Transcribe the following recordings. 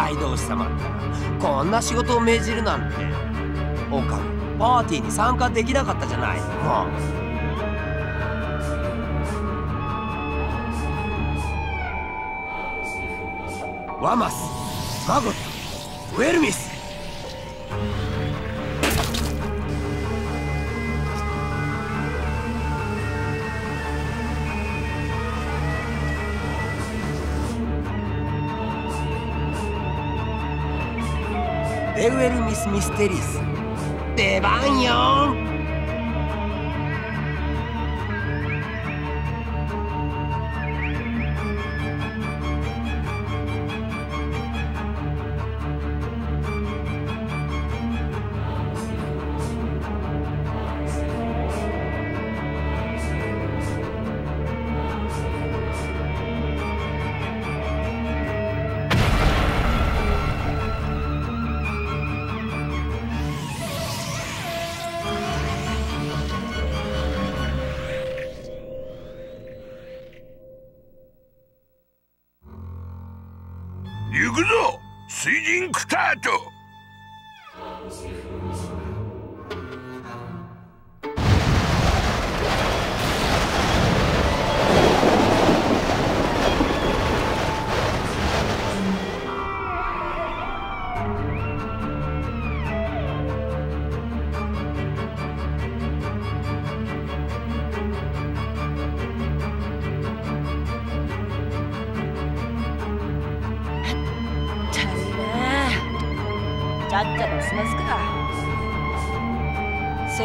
大同士様ったらこんな仕事を命じるなんておかみパーティーに参加できなかったじゃないもうワマスマゴットウェルミスデウェルミ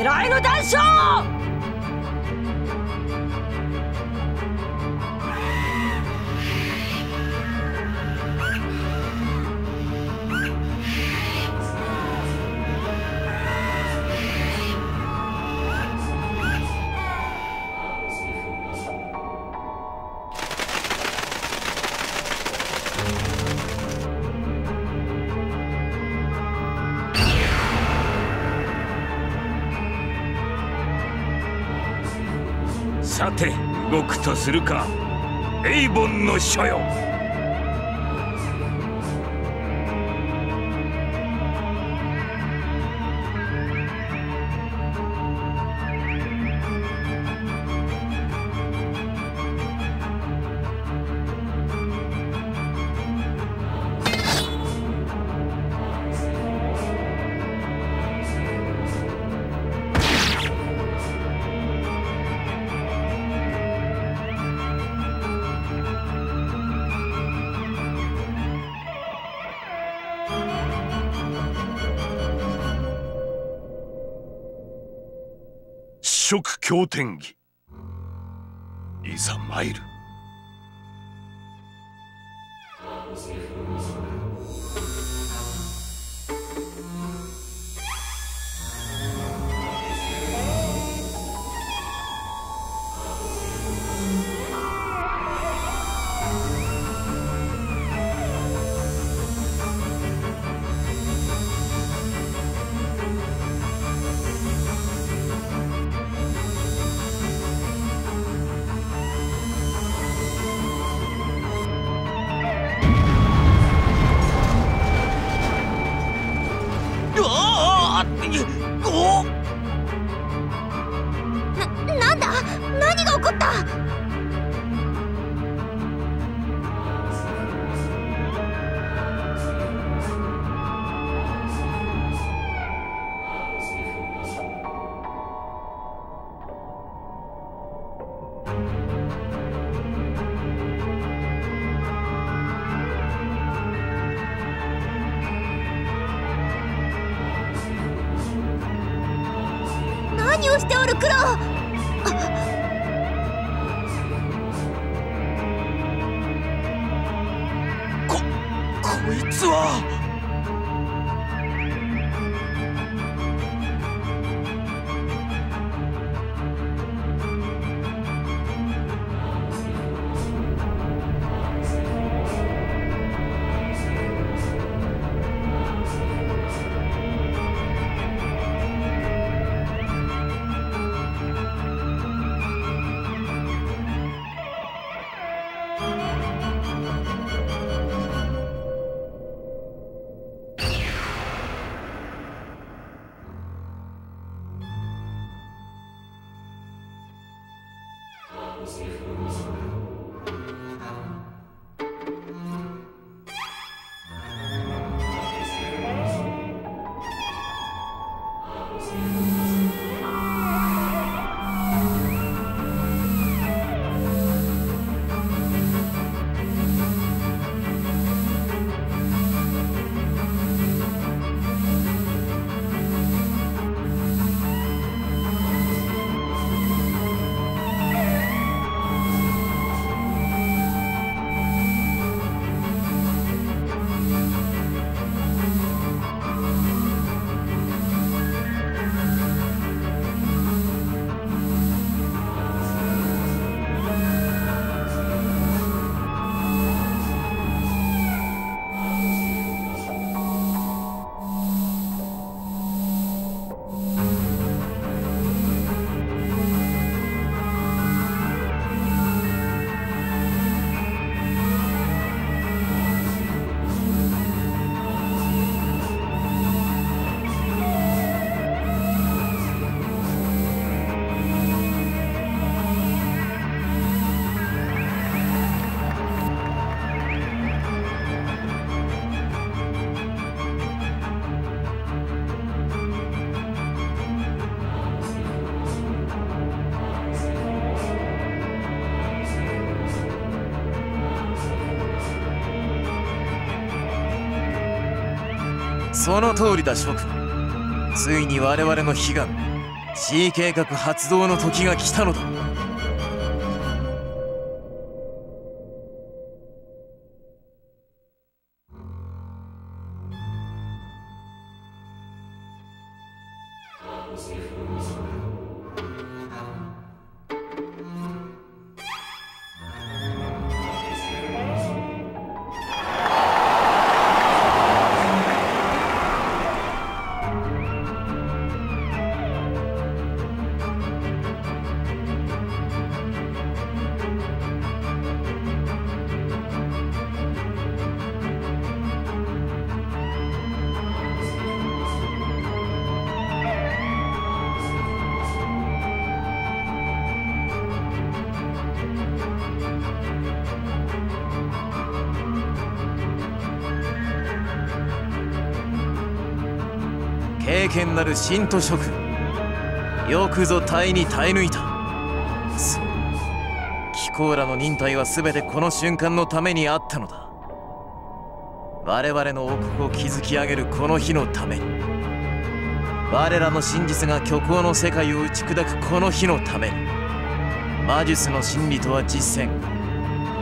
狙いの談笑とするか。エイボンの書よ。色経典儀。いざ参る。その通りだ諸君。ついに我々の悲願 C 計画発動の時が来たのだ。経験なる信徒諸君よくぞ耐えに耐え抜いた。そう。貴公らの忍耐は全てこの瞬間のためにあったのだ。我々の王国を築き上げるこの日のために。我らの真実が虚構の世界を打ち砕くこの日のために。魔術の真理とは実践。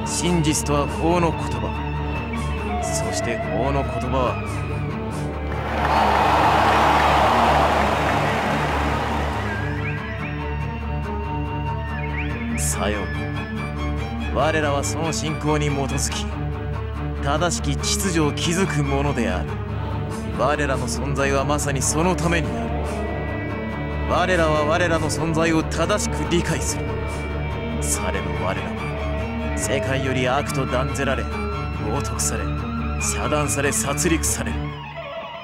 真実とは法の言葉。そして法の言葉はさよう我らはその信仰に基づき正しき秩序を築くものである。我らの存在はまさにそのためにある。我らは我らの存在を正しく理解する。されど我らは世界より悪と断ぜられ冒涜され遮断され殺戮される。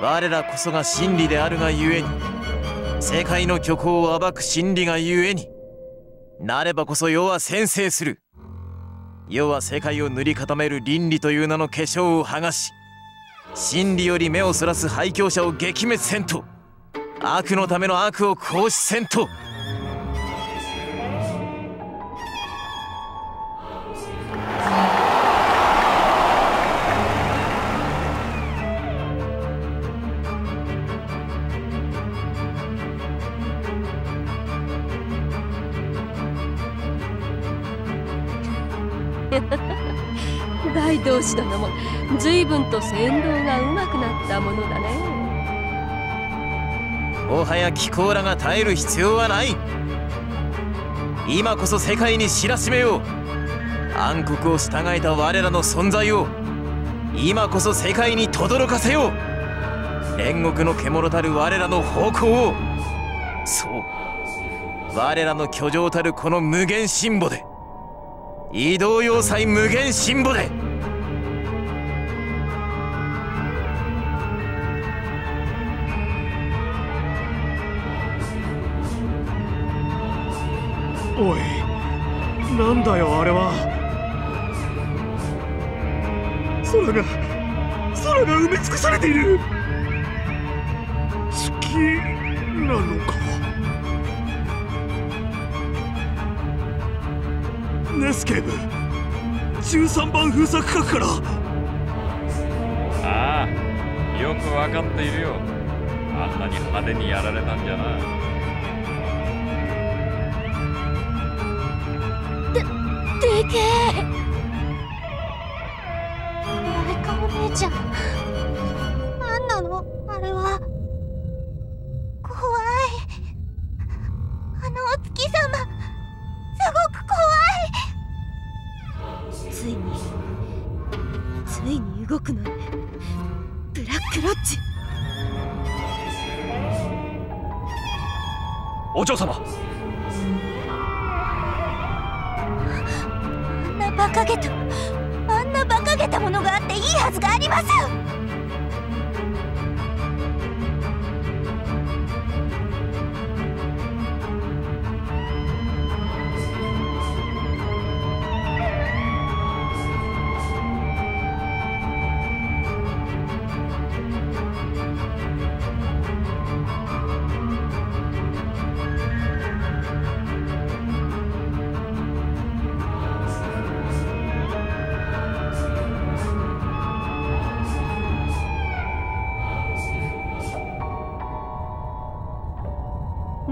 我らこそが真理であるがゆえに世界の虚構を暴く真理がゆえになればこそ世は先制する。世は世界を塗り固める倫理という名の化粧を剥がし真理より目をそらす廃墟者を撃滅せんと。悪のための悪を行使せんと。と先導がうまくなったものだね。もはや貴公らが耐える必要はない。今こそ世界に知らしめよう。暗黒を従えた我らの存在を。今こそ世界に轟かせよう。煉獄の獣たる我らの方向を。そう。我らの居城たるこの無限神母で。移動要塞無限神母で。おいなんだよあれは。空が空が埋め尽くされている。月なのか。ネス警部13番封鎖区画から。ああよくわかっているよ。あんなに派手にやられたんじゃな。で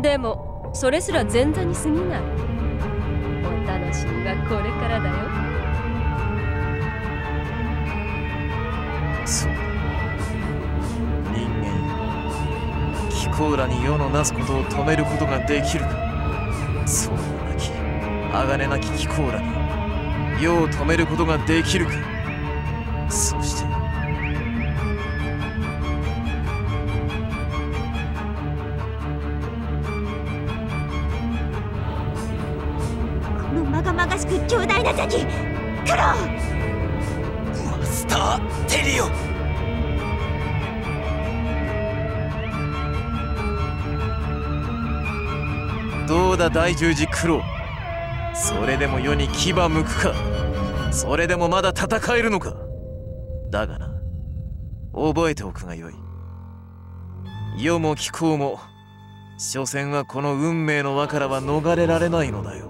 でもそれすら前座に過ぎない。お楽しみはこれからだよ。そう。人間キコーラに世のなすことを止めることができるかそうなき鋼なきキコーラに世を止めることができるか。第十字苦労それでも世に牙向くか。それでもまだ戦えるのか。だがな覚えておくがよい。世も気候も所詮はこの運命の輪からは逃れられないのだよ。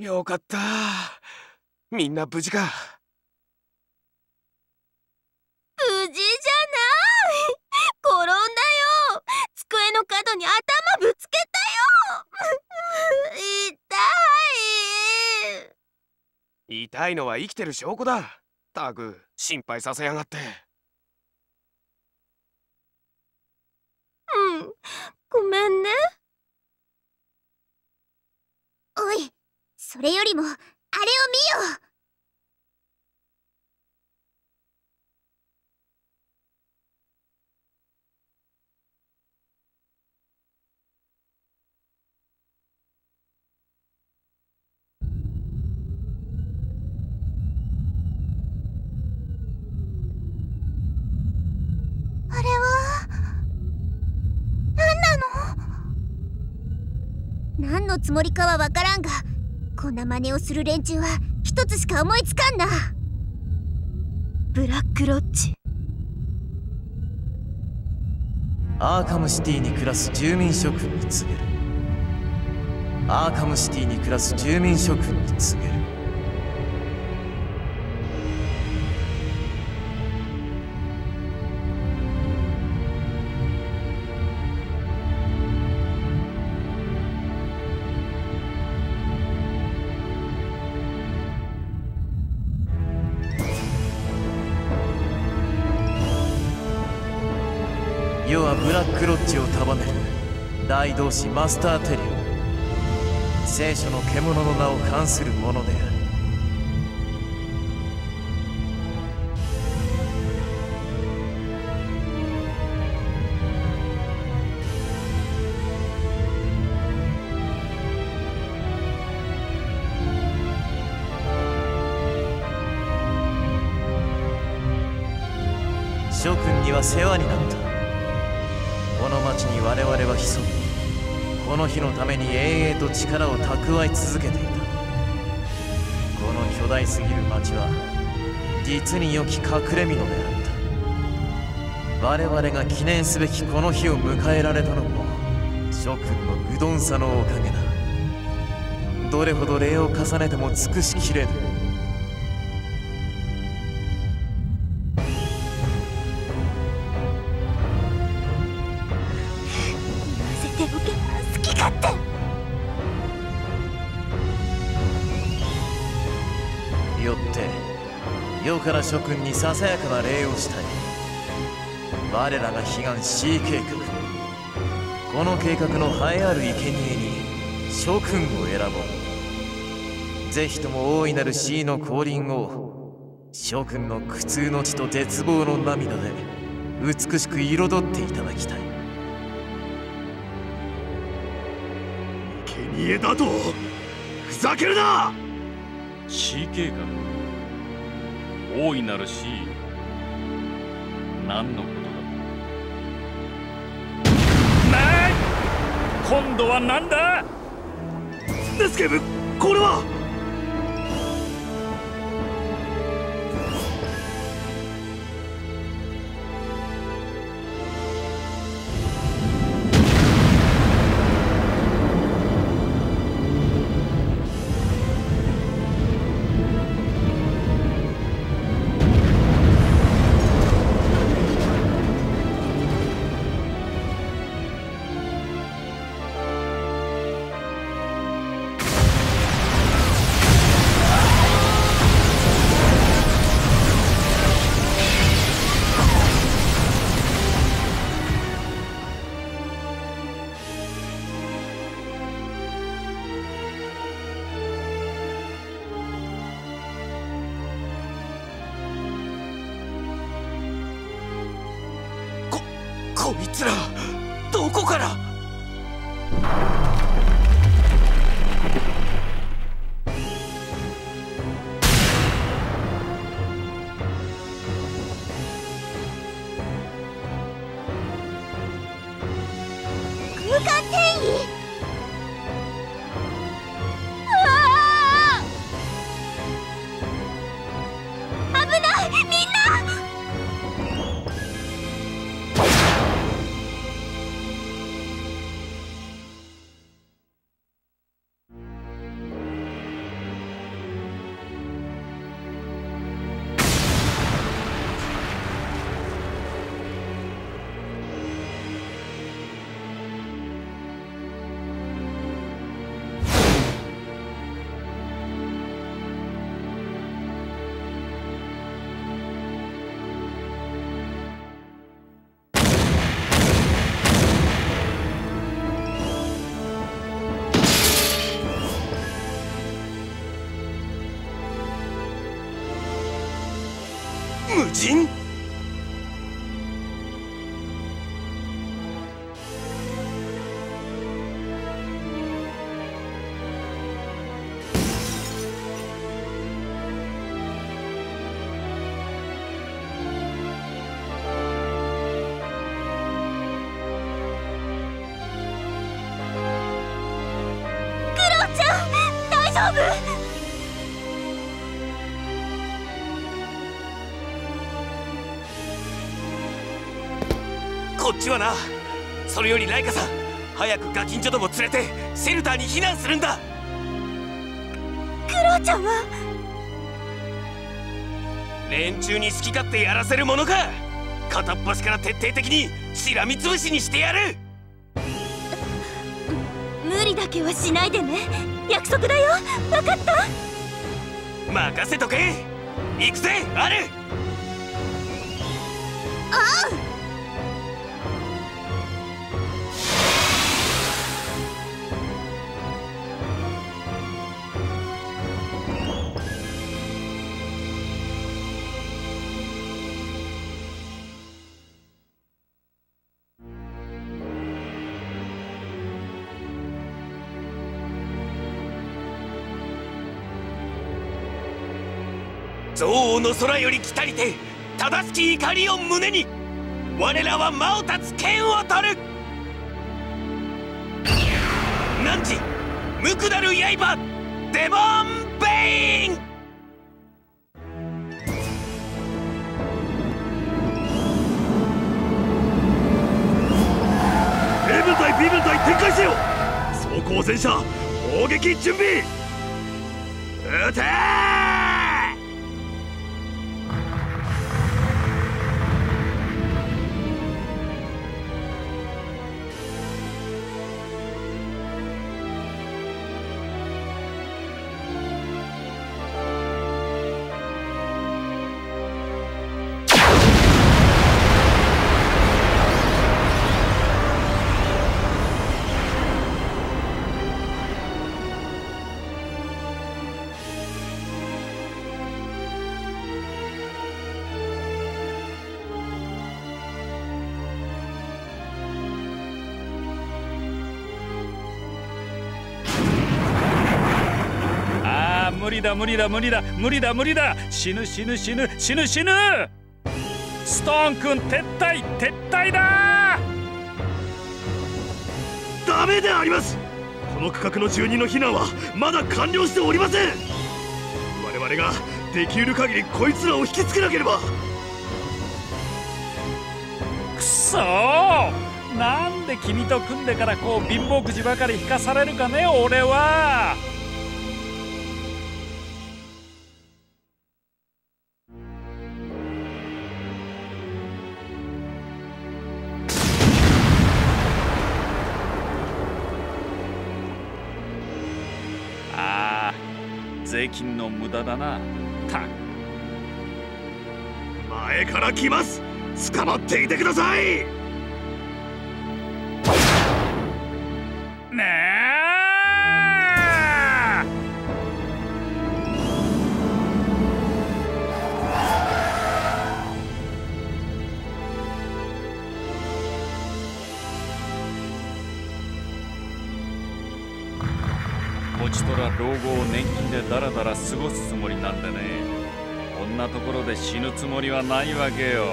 よかった。みんな無事か。無事じゃない。転んだよ。机の角に頭ぶつけたよ。痛 い痛いのは生きてる証拠だ。タグ心配させやがって。うん。ごめんね。おいそれよりもあれを見よ。あれは何なの？何のつもりかはわからんがこんな真似をする連中は一つしか思いつかんな。ブラックロッジ。アーカムシティに暮らす住民諸君に告げる。アーカムシティに暮らす住民諸君に告げるブラックロッジを束ねる大同志マスターテリオ聖書の獣の名を冠するものである。諸君には世話になった。この町に我々は潜みこの日のために永遠と力を蓄え続けていた。この巨大すぎる町は実に良き隠れ蓑であった。我々が記念すべきこの日を迎えられたのも諸君の愚鈍さのおかげだ。どれほど礼を重ねても尽くしきれぬ。から諸君にささやかな礼をしたい。我らが悲願 C 計画この計画の栄えある生贄に諸君を選ぼう。ぜひとも大いなる C の降臨を諸君の苦痛の地と絶望の涙で美しく彩っていただきたい。生贄だと！ふざけるな！C 計画大いなるし何のことだ？ない今度は何だ？スケブこれは！な。それよりライカさん早くガキンチョども連れてシェルターに避難するんだ。クロちゃんは？連中に好き勝手やらせるものか。片っ端から徹底的にしらみつぶしにしてやる。無理だけはしないでね。約束だよ。分かった？任せとけ。行くぜアル憎悪の空より来たりて正しき怒りを胸に我らは魔を立つ剣を取る。汝無垢なる刃デモンベイン。英軍隊 B 軍隊展開せよ装甲戦車砲撃準備。撃て！理だ無理だ無理だ無理だ無理だ。死ぬ死ぬ死ぬ死ぬ死ぬ。ストーン君撤退撤退だ。ダメであります。この区画の住人の避難はまだ完了しておりません。我々ができる限りこいつらを引きつけなければ。くそー。なんで君と組んでからこう貧乏くじばかり引かされるかね俺は金の無駄だなた前から来ます。捕まっていてください。もりなんでね。こんなところで死ぬつもりはないわけよ。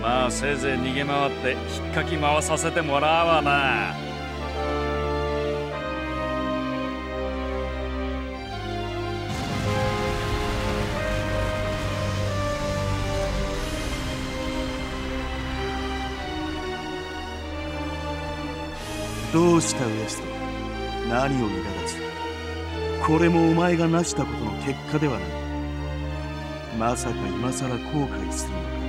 まあせいぜい逃げ回って引っかき回させてもらうわな。どうしたウエスト何を苛立つ。これもお前が成したことの結果ではない。まさか今更後悔するのか。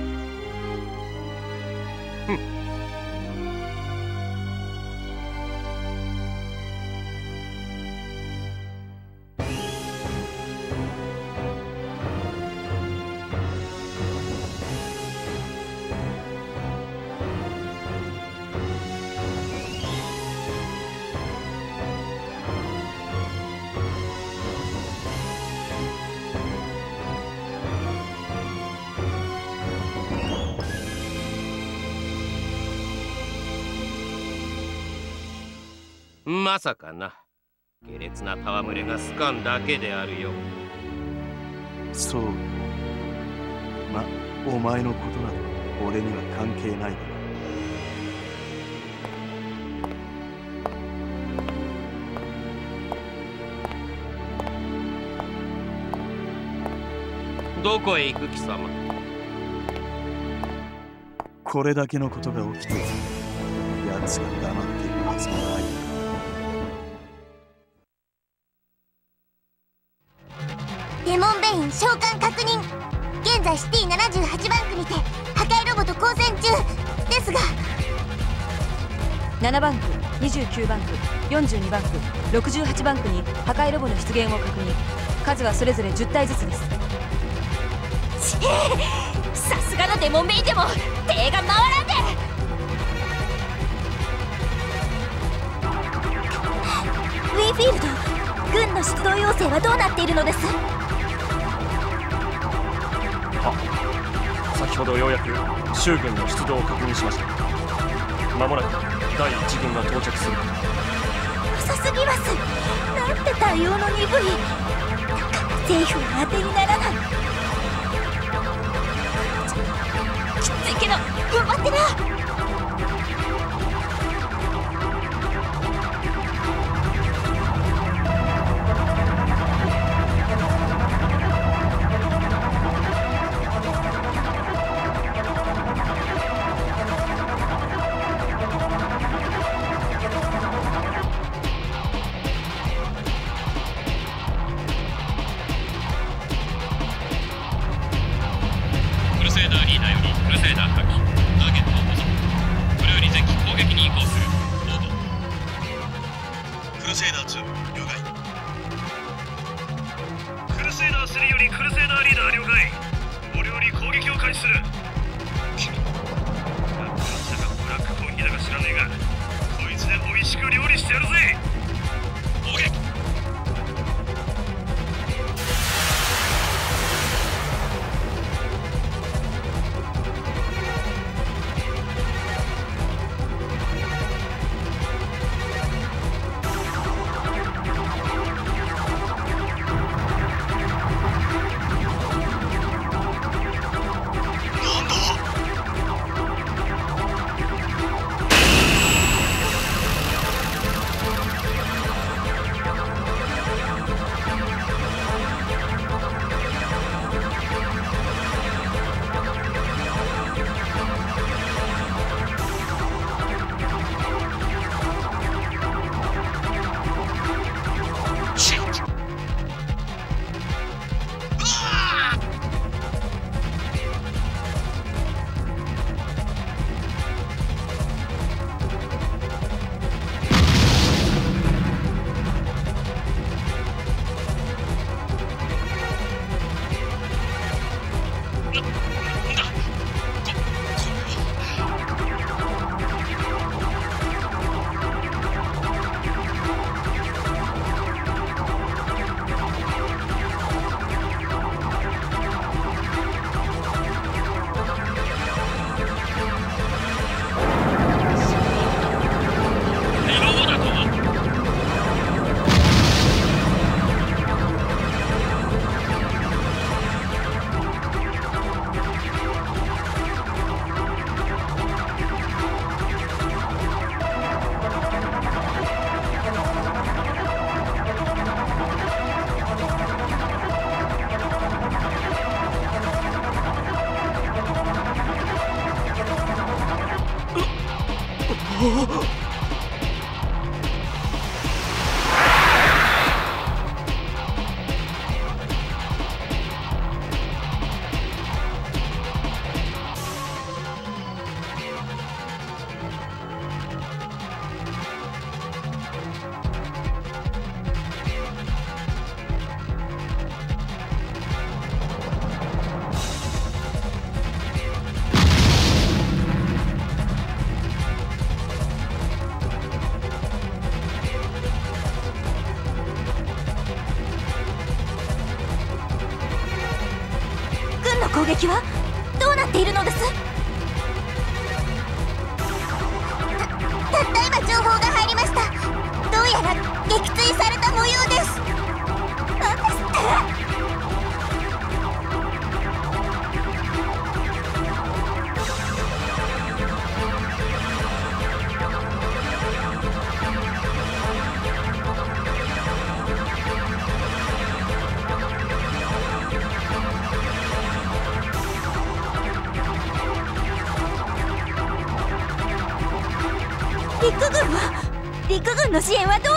さかな。下劣な戯れがスカンだけであるよ。そう。かまお前のことなど俺には関係ないだ。ろうどこへ行く貴様？これだけのことが起きている奴が黙っているはずもない召喚確認。現在シティ78バンクにて破壊ロボと交戦中ですが。7バンク29バンク42バンク68バンクに破壊ロボの出現を確認。数はそれぞれ10体ずつです。ちえさすがのデモンベインでも手が回らんで。ウィンフィールド軍の出動要請はどうなっているのです？ほどようやく州軍の出動を確認しました。間もなく第1軍が到着する。遅すぎます。なんて対応の鈍い政府は当てにならない。きついけど頑張ってな Oh! の支援はどう？